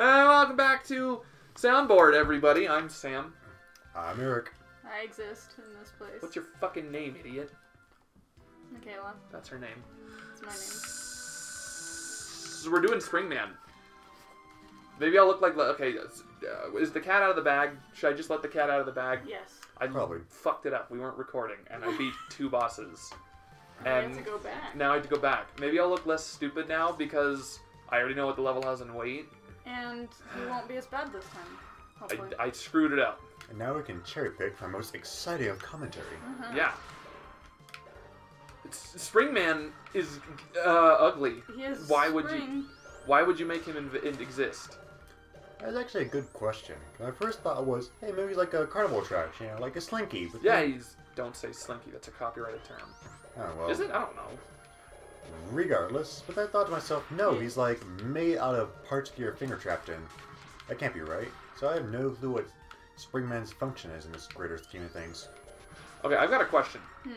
And welcome back to Sound-Bored, everybody. I'm Sam. I'm Eric. I exist in this place. What's your fucking name, idiot? Michaela. That's her name. It's my name. So we're doing Springman. Maybe I'll look like okay. Uh, is the cat out of the bag? Should I just let the cat out of the bag? Yes. I Probably. fucked it up. We weren't recording, and I beat two bosses. I have And to go back. now I have to go back. Maybe I'll look less stupid now because I already know what the level has in weight. And you won't be as bad this time. Hopefully. I, I screwed it up. And now we can cherry pick from most exciting of commentary. Uh-huh. Yeah. It's, Springman is uh, ugly. He is Why would you- spring. Why would you make him inv- in- exist? That's actually a good question. My first thought was, hey, maybe he's like a carnival attraction, you know, like a slinky. But Yeah, then- he's. Don't say slinky. That's a copyrighted term. Oh, well. Is it? I don't know. Regardless, but I thought to myself, no, he's like made out of parts you're finger trapped in. That can't be right. So I have no clue what Springman's function is in this greater scheme of things. Okay, I've got a question. Hmm.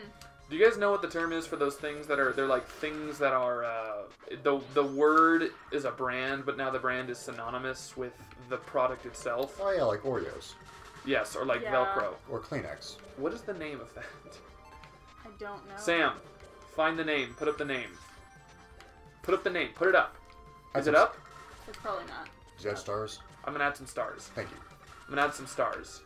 Do you guys know what the term is for those things that are? They're like things that are. Uh, the the word is a brand, but now the brand is synonymous with the product itself. Oh yeah, like Oreos Yes, or like Yeah. Velcro. or Kleenex. What is the name of that? I don't know. Sam, find the name. Put up the name. Put up the name. Put it up. Is it up? It's probably not. Jet stars. I'm gonna add some stars. Thank you. I'm gonna add some stars.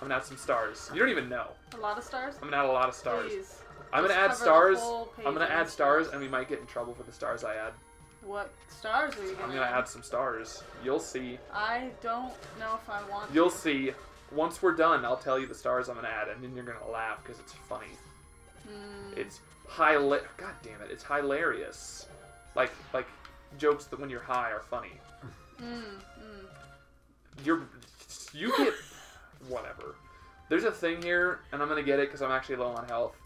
I'm gonna add some stars. You don't even know. A lot of stars? I'm gonna add a lot of stars. Please. I'm gonna add stars. I'm gonna add stars, stars. and we might get in trouble for the stars I add. What stars are you gonna I'm gonna add some stars. You'll see. I don't know if I want You'll to. see. Once we're done, I'll tell you the stars I'm gonna add, and then you're gonna laugh because it's funny. Hmm. It's hila- God damn it! It's hilarious. Like like jokes that when you're high are funny. Mm, mm. You're you get whatever. There's a thing here, and I'm gonna get it because I'm actually low on health.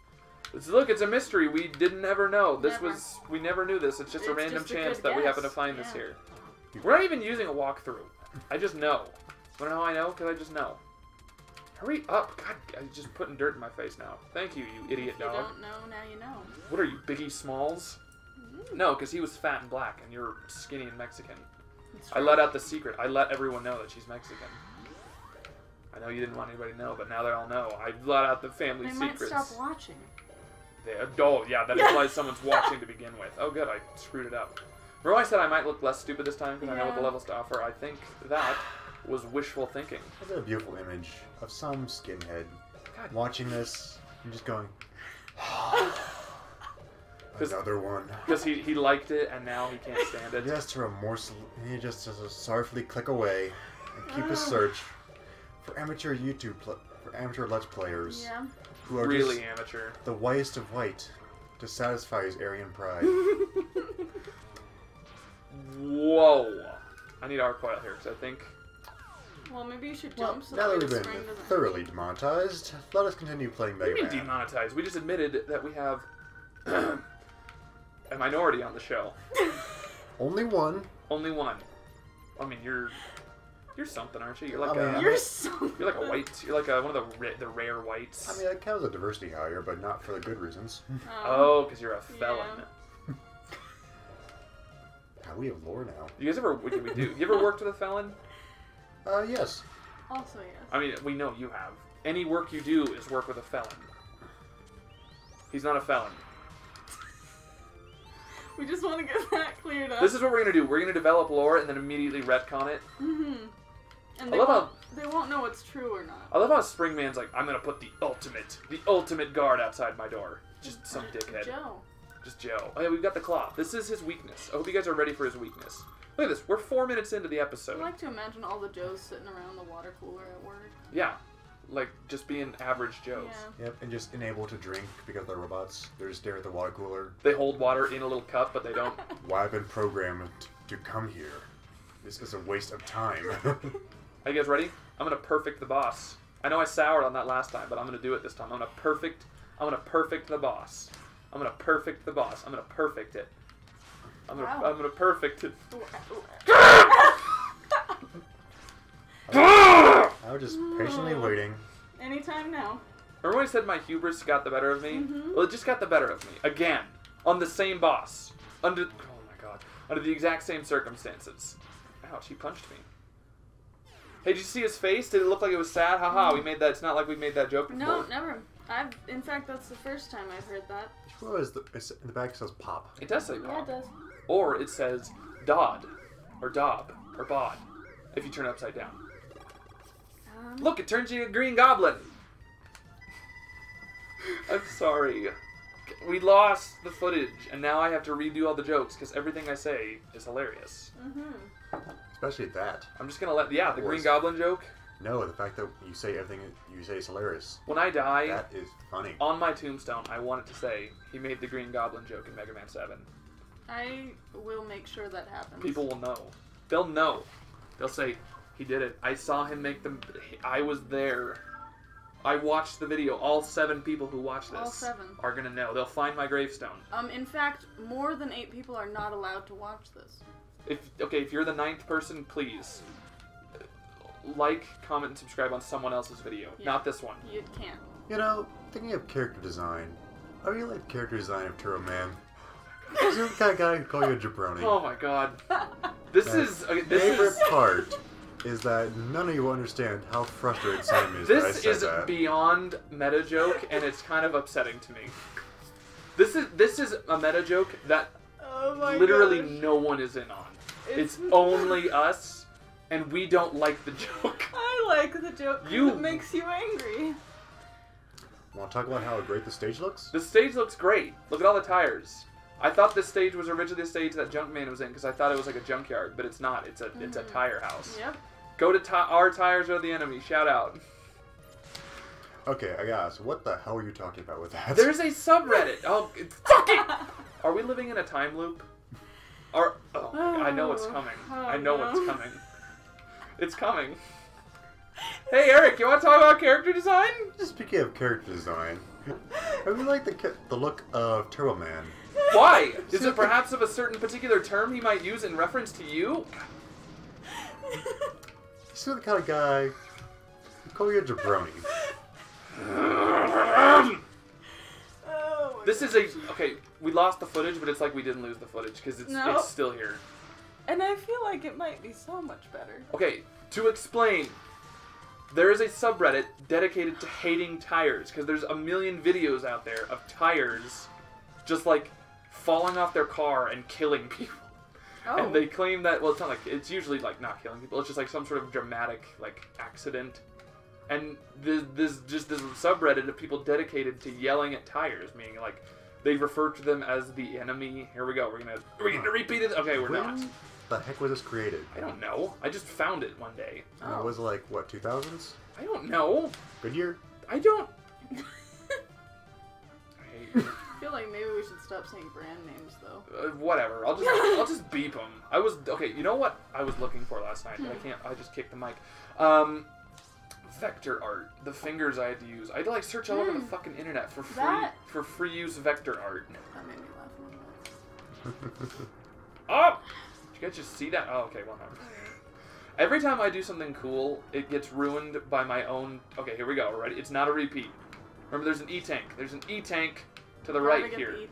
It's, look, it's a mystery. We didn't ever know. This Never. was we never knew this. It's just a random just a chance that we happen to find this here. We're not even using a walkthrough. I just know. Wanna know how I know? Because I just know. Hurry up! God, I'm just putting dirt in my face now. Thank you, you idiot If you dog. don't know, now you know. What are you, Biggie Smalls? Mm-hmm. No, because he was fat and black, and you're skinny and Mexican. I let out the secret. I let everyone know that she's Mexican. I know you didn't want anybody to know, but now they all know. I let out the family They might stop watching. They, oh, yeah, that implies someone's watching to begin with. Oh, good, I screwed it up. Remember I said I might look less stupid this time because I know what the levels to offer? I think that was wishful thinking. That's a beautiful image of some skinhead God. watching this and just going, another one. Because he, he liked it and now he can't stand it. Just remorseful. He just does a sorrowfully click away and keep a search for amateur YouTube pl- for amateur Let's Players Yeah. who are Really just amateur. the whitest of white to satisfy his Aryan pride. Whoa. I need our coil here because I think Well, maybe you should well, jump so now that that we've the been spring doesn't. thoroughly demonetized, let us continue playing What do Mega you mean Man. demonetized? We just admitted that we have a minority on the show. Only one. Only one. I mean, you're you're something, aren't you? You're like I mean, a I'm You're so. you're like a white. You're like a, one of the ra- the rare whites. I mean, that counts as a diversity hire, but not for the good reasons. oh, because you're a felon. Yeah. Ah, we have lore now. You guys ever? What did we do? You ever worked with a felon? Uh, yes. Also, yes. I mean, we know you have. Any work you do is work with a felon. He's not a felon. We just want to get that cleared up. This is what we're gonna do. We're gonna develop lore and then immediately retcon it. hmm And I love won't, they won't know it's true or not. I love how Springman's like, I'm gonna put the ultimate, the ultimate guard outside my door. Just some dickhead. Joe. Just Joe. Oh yeah, we've got the claw. This is his weakness. I hope you guys are ready for his weakness. Look at this. We're four minutes into the episode. I like to imagine all the Joes sitting around the water cooler at work. Yeah, like just being average Joes. Yeah. Yep, and just unable to drink because they're robots. They're just there at the water cooler. They hold water in a little cup, but they don't. Why I've been programmed to come here. This is a waste of time. Are you guys ready? I'm gonna perfect the boss. I know I soured on that last time, but I'm gonna do it this time. I'm gonna perfect. I'm gonna perfect the boss. I'm gonna perfect the boss. I'm gonna perfect it. I'm gonna. Wow. I'm gonna perfect it. I was just patiently waiting. Anytime now. Remember when I said my hubris got the better of me? Mhm. Well, it just got the better of me again on the same boss under. Oh my god! Under the exact same circumstances. Ouch, he punched me. Hey, did you see his face? Did it look like it was sad? Haha, we made that. It's not like we made that joke before. No, never. I've. In fact, that's the first time I've heard that. Well, is the, it's, in the back it says pop. It does say Yeah, pop. it does. Or it says Dodd, or Dob, or Bod, if you turn it upside down. Um, Look, it turns you a green goblin. I'm sorry. We lost the footage, and now I have to redo all the jokes because everything I say is hilarious. Mm-hmm. Especially that. I'm just gonna let yeah the Green Goblin joke. No, the fact that you say everything you say is hilarious. When I die, That is funny. on my tombstone, I want it to say he made the Green Goblin joke in Mega Man Seven. I will make sure that happens. People will know. They'll know. They'll say he did it. I saw him make them. I was there. I watched the video. All seven people who watched this All seven. are gonna know. They'll find my gravestone. Um, in fact, more than eight people are not allowed to watch this. If okay, if you're the ninth person, please uh, like, comment, and subscribe on someone else's video, Yeah. not this one. You can't. You know, thinking of character design, I really like character design of Turbo Man. He's the kind of guy who call you a jabroni. Oh my god, this My is okay, this favorite is part is that none of you understand how frustrated Sam is that I this said is that. beyond meta joke, and it's kind of upsetting to me. This is this is a meta joke that Oh my literally no one is in on. It's only us, and we don't like the joke. I like the joke 'cause You- it makes you angry. Want to talk about how great the stage looks? The stage looks great. Look at all the tires. I thought this stage was originally the stage that Junkman was in because I thought it was like a junkyard, but it's not. It's a it's a Mhm. tire house. Yep. Go to ti our tires are the enemy. Shout out. Okay, I gotta ask, what the hell are you talking about with that? There's a subreddit. Oh, it's fucking. Are we living in a time loop? Are oh, my God, I know it's Oh, coming. oh, I know no. it's coming. It's coming. Hey Eric, you want to talk about character design? Just speaking of character design, I really like the the look of Turbo Man. Why? Is it perhaps of a certain particular term he might use in reference to you? He's the kind of guy who call you a jabroni. Oh my This is a okay. We lost the footage, but it's like we didn't lose the footage because it's No. it's still here. And I feel like it might be so much better. Okay, to explain, there is a subreddit dedicated to hating tires because there's a million videos out there of tires just like falling off their car and killing people. Oh. And they claim that well, it's not like it's usually like not killing people. It's just like some sort of dramatic like accident. And this, this just this subreddit of people dedicated to yelling at tires, meaning like they refer to them as the enemy. Here we go. We're gonna we're gonna repeat it. Okay, we're not. When the heck was this created? I don't know. I just found it one day. And It was oh. like what 2000s? I don't know. Goodyear. I don't. I hate you. I feel like maybe we should stop saying brand names though. Uh, whatever. I'll just I'll just beep them. I was okay. You know what I was looking for last night? I can't. I just kicked the mic. Um, vector art. The fingers I had to use. I had to like search all over the Hmm. fucking internet for free That- for free use vector art. That made me laugh a little bit. Oh, did you guys just see that? Oh, okay. Well, no. Every time I do something cool, it gets ruined by my own. Okay, here we go. Ready? It's not a repeat. Remember, there's an E tank. There's an E tank to the How right here. the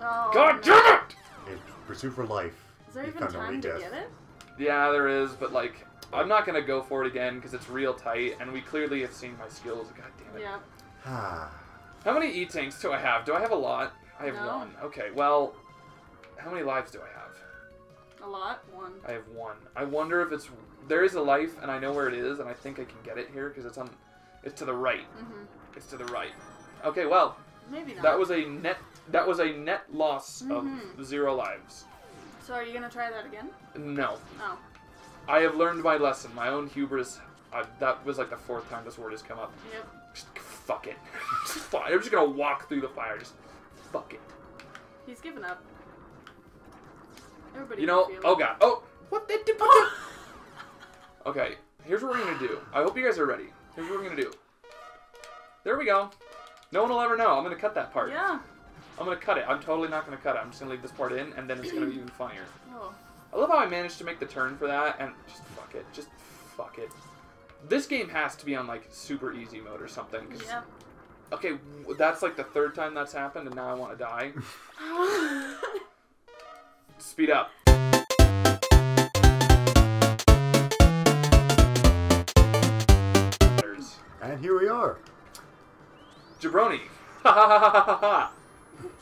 Oh, God no. damn it! In Pursuit for Life. Is there you even found only time to death. get it? Yeah, there is, but like, I'm not gonna go for it again because it's real tight, and we clearly have seen my skills. God damn it! Yeah. Ah. How many E tanks do I have? Do I have a lot? I have No. one. Okay, well, how many lives do I have? A lot. One. I have one. I wonder if it's there is a life, and I know where it is, and I think I can get it here because it's on. It's to the right. Mm-hmm. It's to the right. Okay, well, Maybe not. that was a net. That was a net loss Mhm. of zero lives. So are you gonna try that again? No, Oh. I have learned my lesson. My own hubris. I, that was like the fourth time this word has come up. Yep. Just fuck it. just fuck. I'm just gonna walk through the fire. Just fuck it. He's given up. Everybody. You know. Oh god. Oh. What the? what the- Okay. Here's what we're gonna do. I hope you guys are ready. Here's what we're gonna do. There we go. No one will ever know. I'm gonna cut that part. Yeah. I'm gonna cut it. I'm totally not gonna cut it. I'm just gonna leave this part in, and then it's gonna be even funnier. Oh. I love how I managed to make the turn for that, and just fuck it. Just fuck it. This game has to be on like super easy mode or something. Yep. Okay, w- that's like the third time that's happened, and now I want to die. Speed up. Jabroni. Ha ha ha ha ha ha.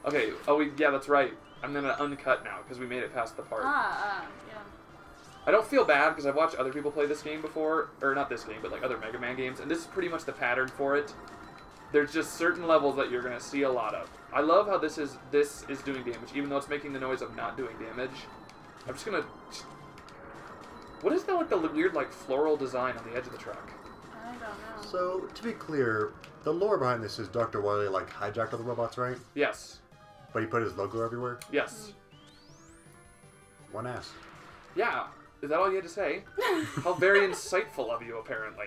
Okay. Oh, we, yeah, that's right. I'm gonna uncut now because we made it past the part. Ah, ah, yeah. I don't feel bad because I've watched other people play this game before, or not this game, but like other Mega Man games, and this is pretty much the pattern for it. There's just certain levels that you're gonna see a lot of. I love how this is this is doing damage, even though it's making the noise of not doing damage. I'm just gonna. What is that like the weird like floral design on the edge of the truck? I don't know. So, to be clear, the lore behind this is Dr. Wily, like, hijacked all the robots, right? Yes, But he put his logo everywhere? yes, One ass. yeah. Is that all you had to say? How very insightful of you, apparently.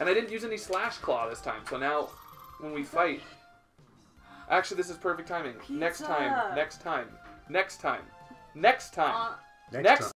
And I didn't use any slash claw this time, so now when we fight. Actually, this is perfect timing. Next time, next time, next time, next time. Uh, Next, Next time.